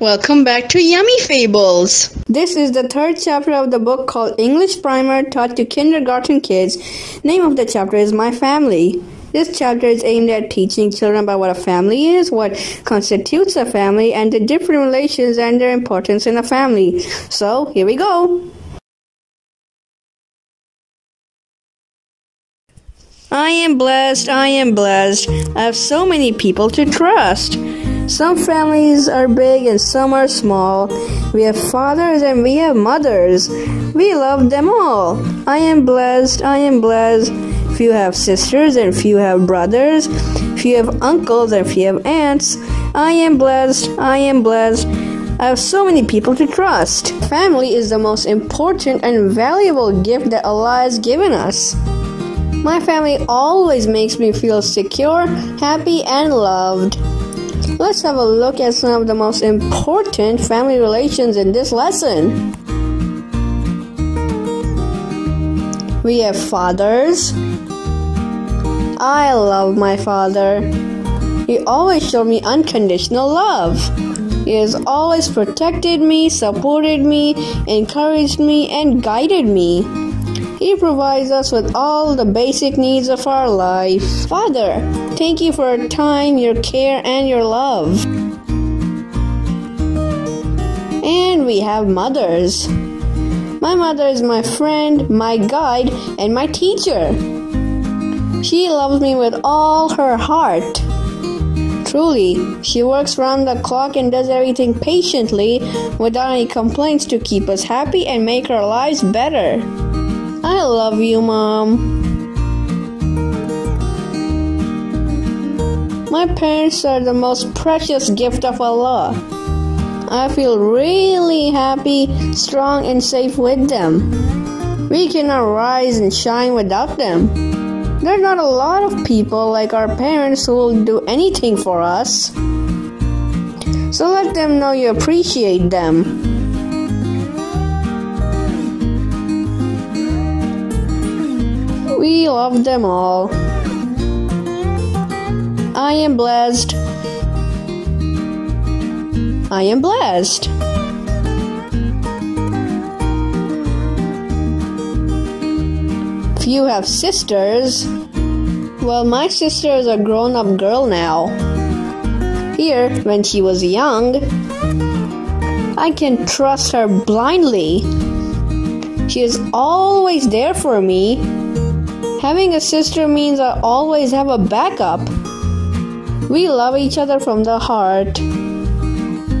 Welcome back to Yummy Fables. This is the third chapter of the book called English Primer Taught to Kindergarten Kids. Name of the chapter is My Family. This chapter is aimed at teaching children about what a family is, what constitutes a family, and the different relations and their importance in a family. So, here we go. I am blessed, I am blessed. I have so many people to trust. Some families are big and some are small. We have fathers and we have mothers. We love them all. I am blessed, I am blessed. Few have sisters and few have brothers. Few have uncles and few have aunts. I am blessed, I am blessed. I have so many people to trust. Family is the most important and valuable gift that Allah has given us. My family always makes me feel secure, happy, and loved. Let's have a look at some of the most important family relations in this lesson. We have fathers. I love my father. He always showed me unconditional love. He has always protected me, supported me, encouraged me, and guided me. He provides us with all the basic needs of our life. Father, thank you for your time, your care, and your love. And we have mothers. My mother is my friend, my guide, and my teacher. She loves me with all her heart. Truly, she works round the clock and does everything patiently without any complaints to keep us happy and make our lives better. I love you, Mom. My parents are the most precious gift of Allah. I feel really happy, strong, and safe with them. We cannot rise and shine without them. There are not a lot of people like our parents who will do anything for us. So let them know you appreciate them. We love them all. I am blessed. I am blessed. If you have sisters. Well, my sister is a grown up girl now. Here, when she was young, I can trust her blindly. She is always there for me Having a sister means I always have a backup. We love each other from the heart.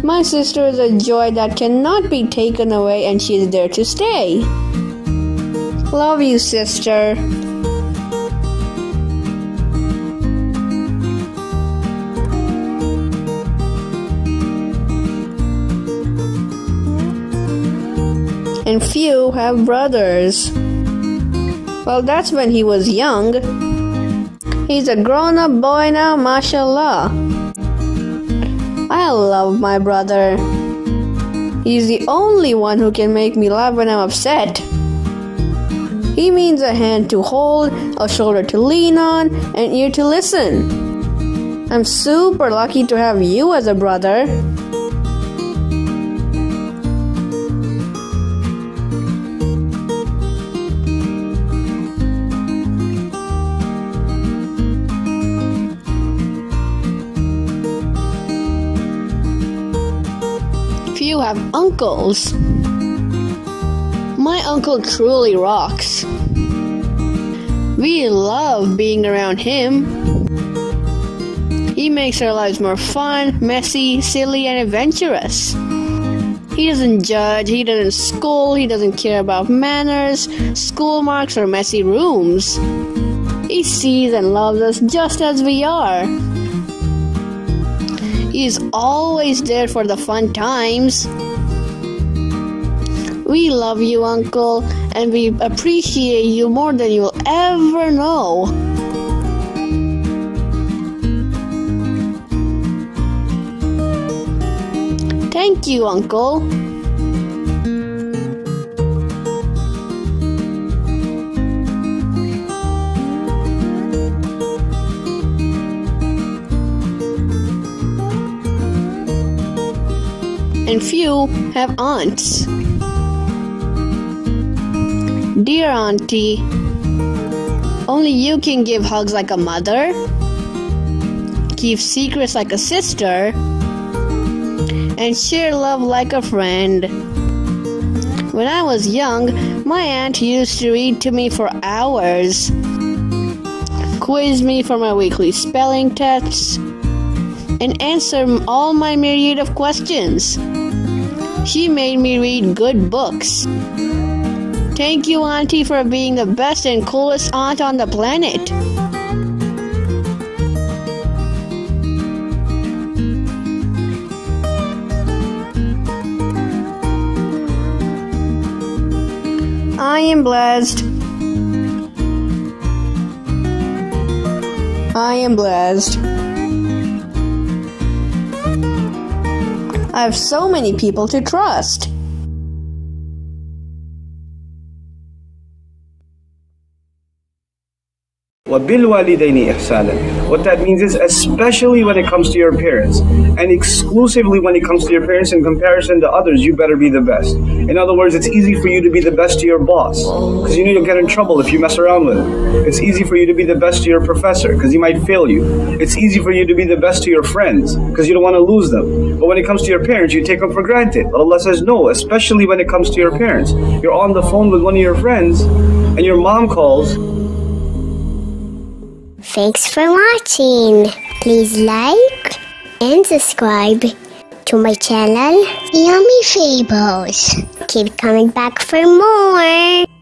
My sister is a joy that cannot be taken away, and she is there to stay. Love you, sister. And few have brothers. Well, that's when he was young. He's a grown up boy now, mashallah. I love my brother. He's the only one who can make me laugh when I'm upset. He means a hand to hold, a shoulder to lean on, an ear to listen. I'm super lucky to have you as a brother. You have uncles. My uncle truly rocks. We love being around him. He makes our lives more fun, messy, silly, and adventurous. He doesn't judge, he doesn't school, he doesn't care about manners, school marks, or messy rooms. He sees and loves us just as we are. He's always there for the fun times. We love you, Uncle, and we appreciate you more than you'll ever know. Thank you, Uncle. And few have aunts. Dear Auntie, only you can give hugs like a mother, keep secrets like a sister, and share love like a friend. When I was young, my aunt used to read to me for hours, quiz me for my weekly spelling tests, and answer all my myriad of questions. She made me read good books. Thank you, Auntie, for being the best and coolest aunt on the planet. I am blessed. I am blessed. I have so many people to trust. What that means is especially when it comes to your parents and exclusively when it comes to your parents in comparison to others, you better be the best. In other words, it's easy for you to be the best to your boss because you know you'll get in trouble if you mess around with him. It's easy for you to be the best to your professor because he might fail you. It's easy for you to be the best to your friends because you don't want to lose them. But when it comes to your parents, you take them for granted. But Allah says no, especially when it comes to your parents. You're on the phone with one of your friends and your mom calls Thanks for watching. Please like and subscribe to my channel, Yummy Fables. Keep coming back for more.